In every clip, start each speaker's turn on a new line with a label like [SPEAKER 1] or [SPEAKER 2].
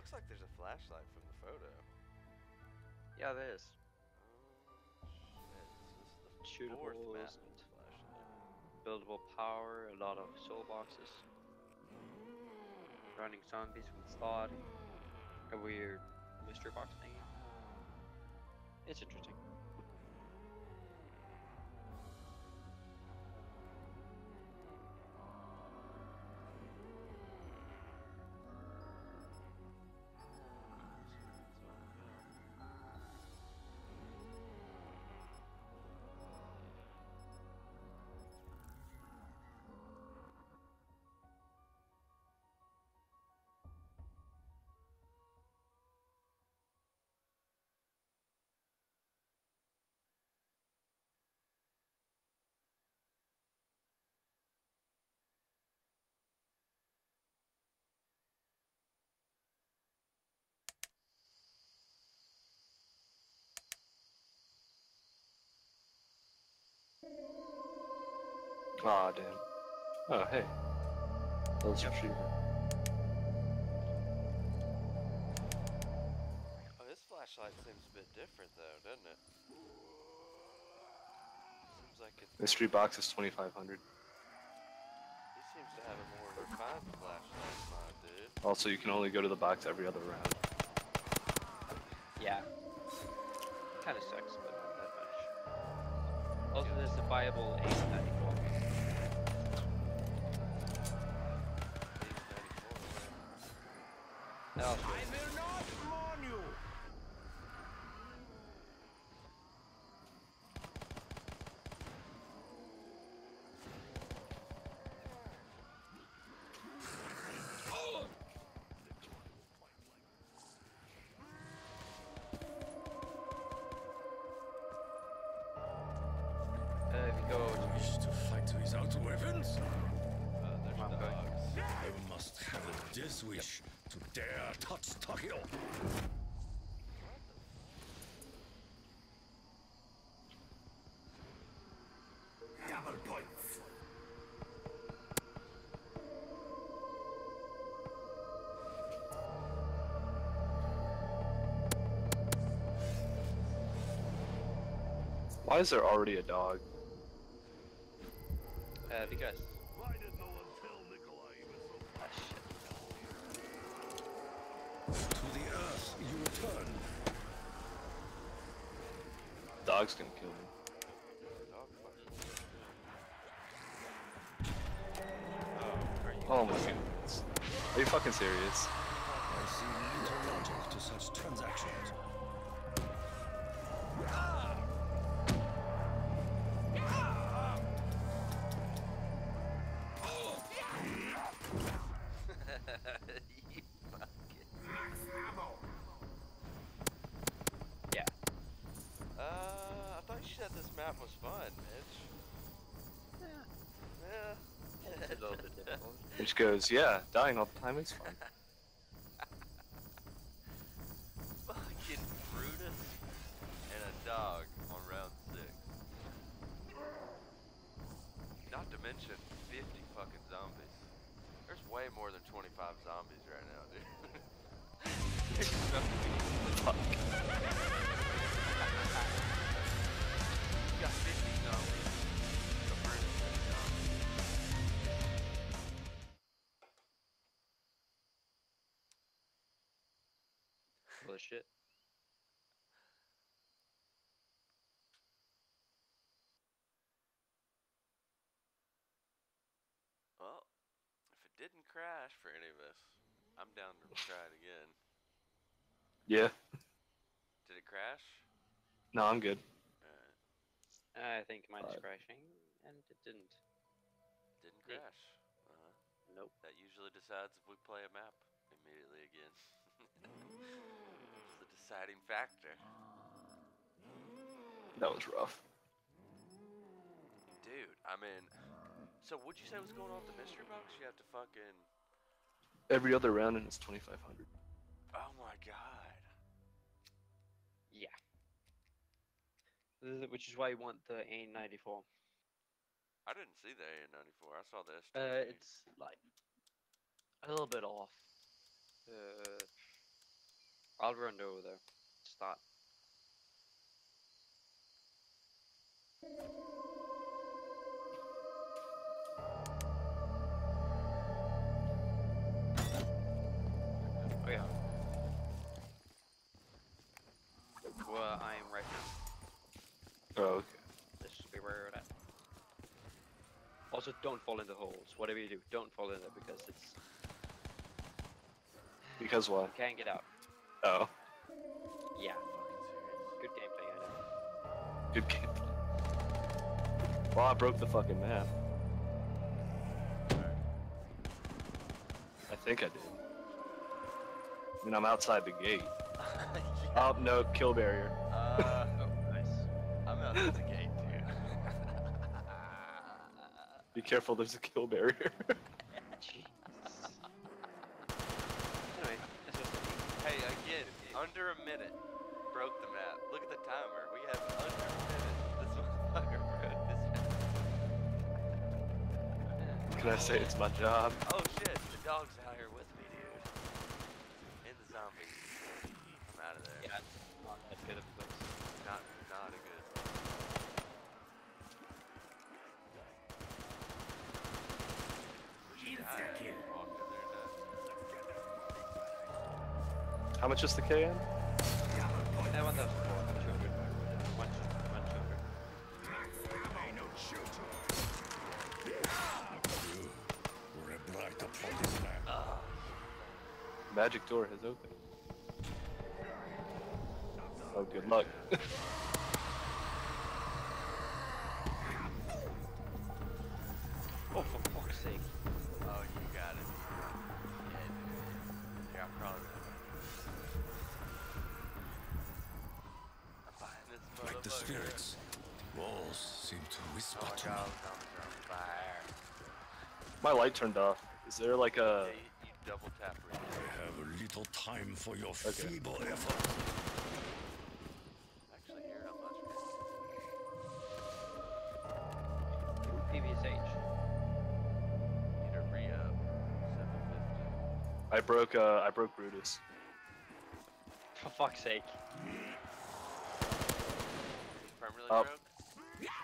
[SPEAKER 1] looks like there's a flashlight from the photo.
[SPEAKER 2] Yeah, there is.
[SPEAKER 1] Oh, shit. This is the fourth flashlight.
[SPEAKER 2] Buildable power, a lot of soul boxes. Running zombies from start. A weird mystery box thing. It's interesting.
[SPEAKER 3] Aw, damn. Oh, hey. Those
[SPEAKER 2] Yep.
[SPEAKER 3] shooter.
[SPEAKER 1] Oh, this flashlight seems a bit different though, doesn't it? Seems like it's.
[SPEAKER 3] Mystery box is 2500
[SPEAKER 1] He seems to have a more refined flashlight than mine, dude.
[SPEAKER 3] Also, you can only go to the box every other round.
[SPEAKER 2] Yeah. Kinda sucks, but not that much. Also, there's a viable 894.
[SPEAKER 1] These 94.
[SPEAKER 4] I will not mourn you.
[SPEAKER 2] If you go
[SPEAKER 4] Wish to fight without weapons?
[SPEAKER 1] Uh, there's
[SPEAKER 2] Come on, guys.
[SPEAKER 1] dogs.
[SPEAKER 4] I must have a death wish to dare touch Tokyo. Double points.
[SPEAKER 3] Why is there already a dog?
[SPEAKER 2] uh, because
[SPEAKER 4] Why did no one tell Nikolai he was so
[SPEAKER 2] ah shit.
[SPEAKER 4] To the earth you return.
[SPEAKER 3] Dog's gonna kill me.
[SPEAKER 1] Oh, are you?
[SPEAKER 3] Oh my goodness. Are you fucking serious?
[SPEAKER 4] I see little logic to such transactions.
[SPEAKER 2] Ah!
[SPEAKER 3] Which goes, yeah, dying all the time is fun.
[SPEAKER 2] Bullshit.
[SPEAKER 1] Well, if it didn't crash for any of us, I'm down to try it again.
[SPEAKER 3] Yeah.
[SPEAKER 1] Did it crash?
[SPEAKER 3] No, I'm good.
[SPEAKER 1] Uh,
[SPEAKER 2] I think mine's
[SPEAKER 3] Alright.
[SPEAKER 2] crashing, and it didn't.
[SPEAKER 1] didn't
[SPEAKER 2] Yeah.
[SPEAKER 1] crash. Uh,
[SPEAKER 2] Nope.
[SPEAKER 1] that usually decides if we play a map immediately again. it's the deciding factor.
[SPEAKER 3] That was rough.
[SPEAKER 1] Dude, I mean, so what'd you say was going on with the mystery box? You have to fucking.
[SPEAKER 3] Every other round and it's 2500
[SPEAKER 1] Oh my god.
[SPEAKER 2] Yeah. Which is why you want the A94.
[SPEAKER 1] I didn't see the A94. I saw this. STG.
[SPEAKER 2] Uh, it's like a little bit off. Uh, I'll run over there. Start. Oh yeah. Well, I am right now.
[SPEAKER 3] Oh, okay.
[SPEAKER 2] Let's just be aware of that. Also, don't fall into holes. Whatever you do, don't fall in there because it's
[SPEAKER 3] Because
[SPEAKER 2] you
[SPEAKER 3] what?
[SPEAKER 2] can't get out.
[SPEAKER 3] Oh,
[SPEAKER 2] Yeah. Good gameplay, I know.
[SPEAKER 3] good game. Well, I broke the fucking map. I think I did. I mean, I'm outside the gate.
[SPEAKER 1] yeah.
[SPEAKER 3] Oh, no, kill barrier.
[SPEAKER 1] Uh,
[SPEAKER 2] Oh, nice.
[SPEAKER 1] I'm out at the gate too.
[SPEAKER 3] Be careful, there's a kill barrier.
[SPEAKER 2] Jeez. Anyway, that's just
[SPEAKER 1] hey, again, under a minute. Broke the map. Look at the timer. We have under a minute. This motherfucker broke this map.
[SPEAKER 3] Can I say it's my job?
[SPEAKER 1] Oh shit, the dog's out here with me, dude. And the zombies. I'm out of there.
[SPEAKER 2] yeah, it's not that good of a place.
[SPEAKER 1] Not, not a good. We should die after we walked in there and died.
[SPEAKER 3] How much is the KN?
[SPEAKER 2] That one does 200. One, one 200.
[SPEAKER 4] We're a bright upon this land.
[SPEAKER 3] Magic door has opened. Oh, good luck.
[SPEAKER 4] spirits. Walls seem to whisper
[SPEAKER 1] my
[SPEAKER 4] to
[SPEAKER 1] god,
[SPEAKER 4] me.
[SPEAKER 1] zombies are on fire.
[SPEAKER 3] My light turned off. Is there like
[SPEAKER 1] Yeah,
[SPEAKER 3] a...
[SPEAKER 1] you, you double tap right
[SPEAKER 4] I have a little time for your
[SPEAKER 3] Okay.
[SPEAKER 4] feeble effort.
[SPEAKER 1] Actually, here on my screen.
[SPEAKER 2] PPSh.
[SPEAKER 1] Need a re-up. 750.
[SPEAKER 3] I broke, uh, I broke Brutus.
[SPEAKER 2] For fuck's sake.
[SPEAKER 3] Up.
[SPEAKER 1] broke?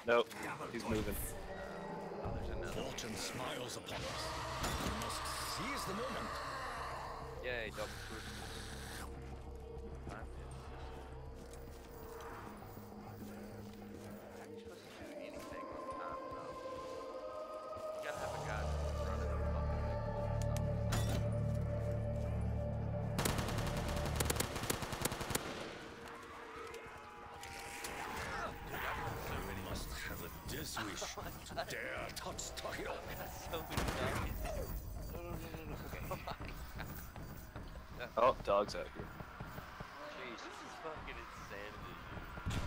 [SPEAKER 3] Nope, he's moving.
[SPEAKER 1] Oh, there's another.
[SPEAKER 4] Fortune smiles upon us. We must seize the moment.
[SPEAKER 2] Yay, double fruit.
[SPEAKER 4] Dare touch Tokyo.
[SPEAKER 1] so many zombies.
[SPEAKER 2] No, no, no, no, no.
[SPEAKER 3] Oh, dog's out here.
[SPEAKER 2] Jeez.
[SPEAKER 1] This is fucking insanity.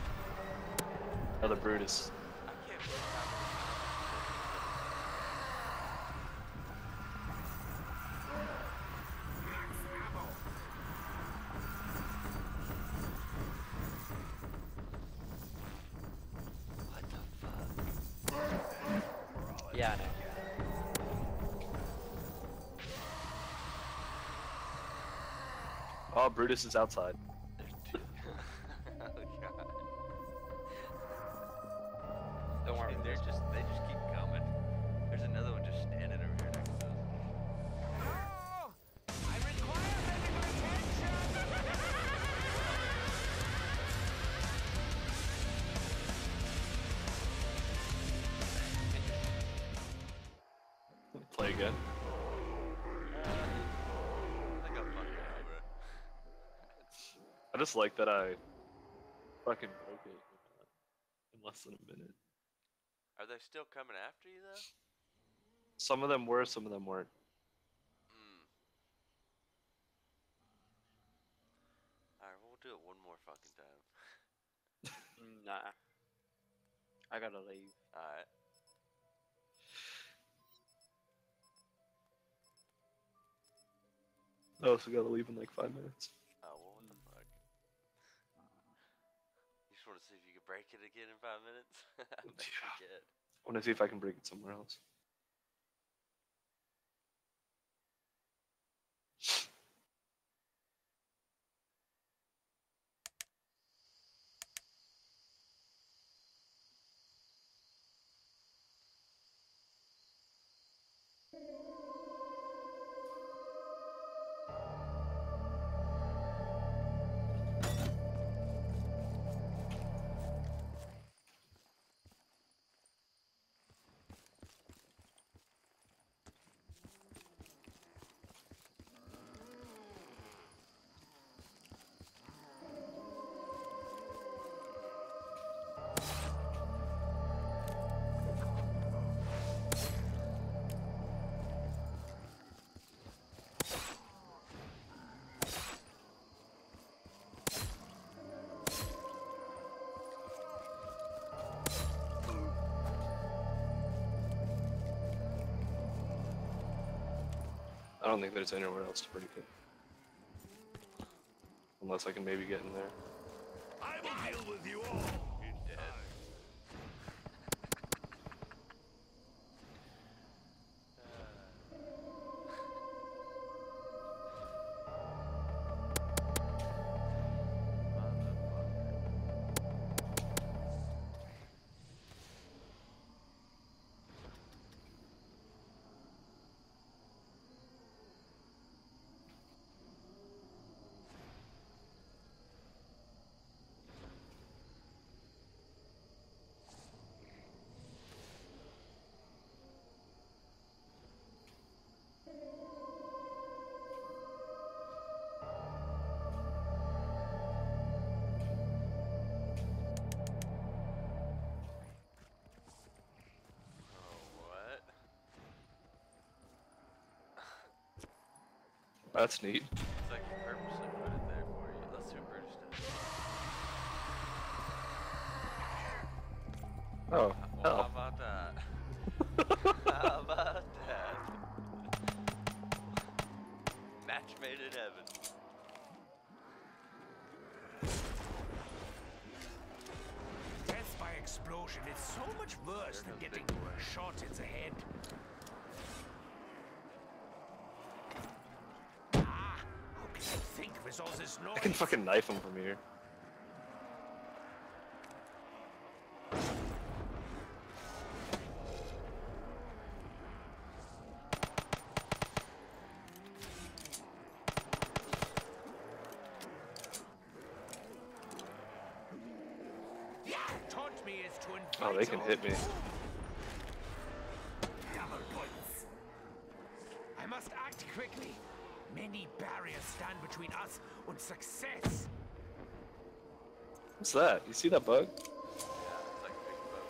[SPEAKER 3] Another Brutus.
[SPEAKER 2] Yeah, I know.
[SPEAKER 3] Oh, Brutus is outside. Again.
[SPEAKER 1] I think I'm over.
[SPEAKER 3] I just like that I fucking broke it in less than a minute.
[SPEAKER 1] Are they still coming after you though?
[SPEAKER 3] Some of them were, some of them weren't.
[SPEAKER 1] Hmm. Alright, we'll do it one more fucking time.
[SPEAKER 2] Nah. I gotta leave.
[SPEAKER 1] Alright.
[SPEAKER 3] Oh, so we gotta leave in like five minutes.
[SPEAKER 1] Oh, well, what the fuck? You just want to see if you can break it again in five minutes? I bet you
[SPEAKER 3] Yeah. I wanna see if I can break it somewhere else. I don't think there's anywhere else to break it. Unless I can maybe get in there. That's neat.
[SPEAKER 1] It's like you purposely put it there for you. Let's do British stuff.
[SPEAKER 3] Oh,
[SPEAKER 1] Well, how about that? how about that? Match made in heaven.
[SPEAKER 5] Death by explosion is so much worse than getting shot in the head. Ah, how can I think with all this noise?
[SPEAKER 3] I can fucking knife him from here.
[SPEAKER 5] Taunt me is to invite
[SPEAKER 3] Oh, they can hit me.
[SPEAKER 5] I must act quickly. Many barriers stand between us and success.
[SPEAKER 3] What's that? You see that bug?
[SPEAKER 1] Yeah, it's like big bug.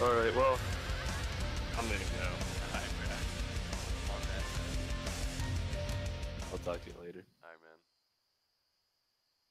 [SPEAKER 3] Alright, well...